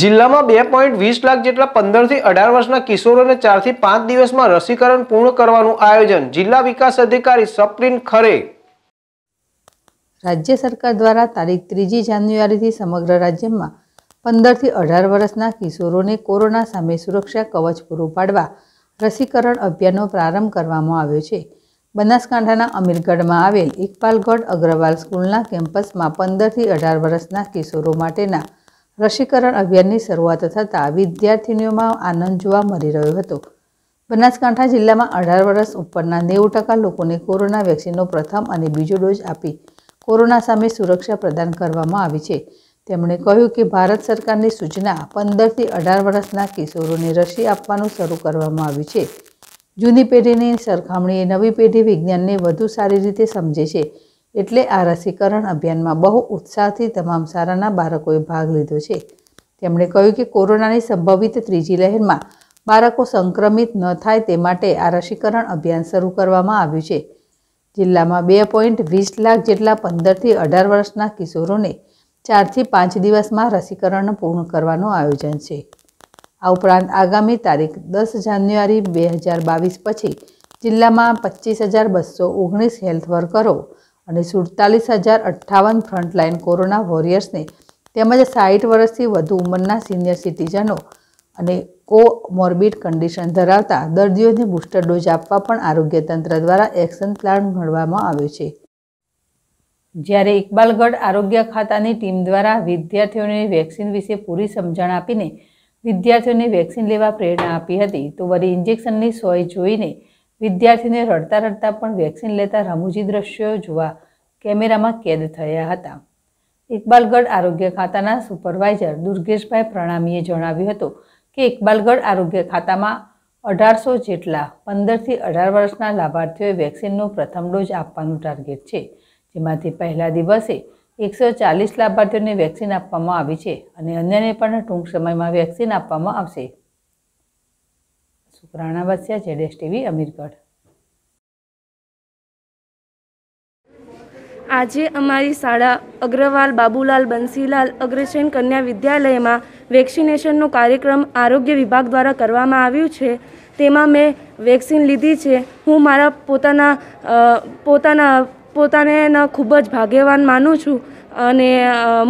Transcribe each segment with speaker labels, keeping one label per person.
Speaker 1: જિલ્લામાં બે પોઈન્ટ વીસ લાખ જેટલા પંદરથી અઢાર વર્ષના કિશોરોને ચારથી પાંચ દિવસમાં રસીકરણ પૂર્ણ કરવાનું આયોજન જિલ્લા વિકાસ અધિકારી સપ્રિન ખરે.
Speaker 2: રાજ્ય સરકાર દ્વારા તારીખ ત્રીજી જાન્યુઆરીથી સમગ્ર રાજ્યમાં પંદરથી અઢાર વર્ષના કિશોરોને કોરોના સામે સુરક્ષા કવચ પૂરું પાડવા રસીકરણ અભિયાનનો પ્રારંભ કરવામાં આવ્યો છે. બનાસકાંઠાના અમીરગઢમાં આવેલ ઇકબાલગઢ અગ્રવાલ સ્કૂલના કેમ્પસમાં પંદરથી અઢાર વર્ષના કિશોરો માટેના રસીકરણ અભિયાનની શરૂઆત થતાં વિદ્યાર્થીનીઓમાં આનંદ જોવા મળી રહ્યો હતો. બનાસકાંઠા જિલ્લામાં અઢાર વર્ષ ઉપરના નેવું ટકા લોકોને કોરોના વેક્સિનનો પ્રથમ અને બીજો ડોઝ આપી કોરોના સામે સુરક્ષા પ્રદાન કરવામાં આવી છે. તેમણે કહ્યું કે ભારત સરકારની સૂચના પંદરથી અઢાર વર્ષના કિશોરોને રસી આપવાનું શરૂ કરવામાં આવ્યું છે. જૂની પેઢીની સરખામણીએ નવી પેઢી વિજ્ઞાનને વધુ સારી રીતે સમજે છે. એટલે આ રસીકરણ અભિયાનમાં બહુ ઉત્સાહથી તમામ શાળાના બાળકોએ ભાગ લીધો છે. તેમણે કહ્યું કે કોરોનાની સંભવિત ત્રીજી લહેરમાં બાળકો સંક્રમિત ન થાય તે માટે આ રસીકરણ અભિયાન શરૂ કરવામાં આવ્યું છે. જિલ્લામાં બે પોઈન્ટ વીસ લાખ જેટલા પંદરથી અઢાર વર્ષના કિશોરોને ચારથી પાંચ દિવસમાં રસીકરણ પૂર્ણ કરવાનું આયોજન છે. આ ઉપરાંત આગામી તારીખ દસ જાન્યુઆરી બે હજાર બાવીસ પછી જિલ્લામાં પચીસ હજાર બસો ઓગણીસ હેલ્થ વર્કરો અને સુડતાલીસ હજાર અઠ્ઠાવન ફ્રન્ટલાઇન કોરોના વોરિયર્સને તેમજ સાઠ વર્ષથી વધુ ઉંમરના સિનિયર સિટીઝનો અને કોમોર્બિડ કન્ડિશન ધરાવતા દર્દીઓને બૂસ્ટર ડોઝ આપવા પણ આરોગ્ય તંત્ર દ્વારા એક્શન પ્લાન ઘડવામાં આવ્યો છે. જ્યારે ઇકબાલગઢ આરોગ્ય ખાતાની ટીમ દ્વારા વિદ્યાર્થીઓને વેક્સિન વિશે પૂરી સમજણ આપીને વિદ્યાર્થીઓને વેક્સિન લેવા પ્રેરણા આપી હતી, તો વળી ઇન્જેક્શનની સોય જોઈને વિદ્યાર્થીને રડતા રડતા પણ વેક્સિન લેતા રમૂજી દ્રશ્યો જોવા કેમેરામાં કેદ થયા હતા. ઇકબાલગઢ આરોગ્ય ખાતાના સુપરવાઇઝર દુર્ગેશભાઈ પ્રણામીએ જણાવ્યું હતું કે ઇકબાલગઢ આરોગ્ય ખાતામાં અઢારસો જેટલા પંદરથી અઢાર વર્ષના લાભાર્થીઓએ વેક્સિનનો પ્રથમ ડોઝ આપવાનું ટાર્ગેટ છે, જેમાંથી પહેલા દિવસે એકસો ચાલીસ લાભાર્થીઓને વેક્સિન આપવામાં આવી છે અને અન્યને પણ ટૂંક સમયમાં વેક્સિન આપવામાં આવશે. સુકરાણા બસ્યા જેડેશ ટીવી, અમીરગઢ.
Speaker 3: આજે અમારી શાળા અગ્રવાલ બાબુલાલ બંસીલાલ અગ્રસેન કન્યા વિદ્યાલયમાં વેક્સિનેશનનો કાર્યક્રમ આરોગ્ય વિભાગ દ્વારા કરવામાં આવ્યું છે. તેમાં મેં વેક્સિન લીધી છે. હું મારા પોતાના પોતાના પોતાને ખૂબ જ ભાગ્યવાન માનું છું. અને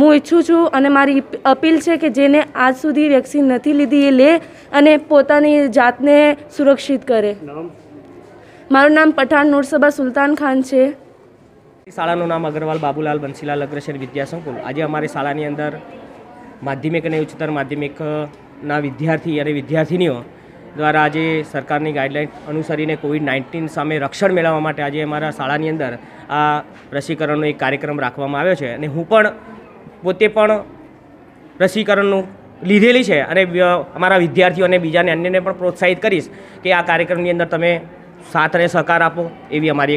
Speaker 3: હું ઈચ્છું છું અને મારી અપીલ છે કે જેને આજ સુધી વેક્સિન નથી લીધી એ લે અને પોતાની જાતને સુરક્ષિત કરે. મારું નામ પઠાણ નૂરસબા સુલતાન ખાન છે.
Speaker 4: શાળાનું નામ અગ્રવાલ બાબુલાલ બંસીલાલ અગ્રસર વિદ્યાસંકુલ. આજે અમારી શાળાની અંદર માધ્યમિક અને ઉચ્ચતર માધ્યમિકના વિદ્યાર્થી અને વિદ્યાર્થિનીઓ દ્વારા આજે સરકારની ગાઈડલાઇન અનુસરીને કોવિડ નાઇન્ટીન સામે રક્ષણ મેળવવા માટે આજે અમારા શાળાની અંદર આ રસીકરણનો એક કાર્યક્રમ રાખવામાં આવ્યો છે. અને હું પણ પોતે પણ રસીકરણનું લીધેલી છે અને અમારા વિદ્યાર્થીઓ અને બીજાને અન્યને પણ પ્રોત્સાહિત કરીશ કે આ કાર્યક્રમની અંદર તમે સાથ અને સહકાર આપો એવી અમારી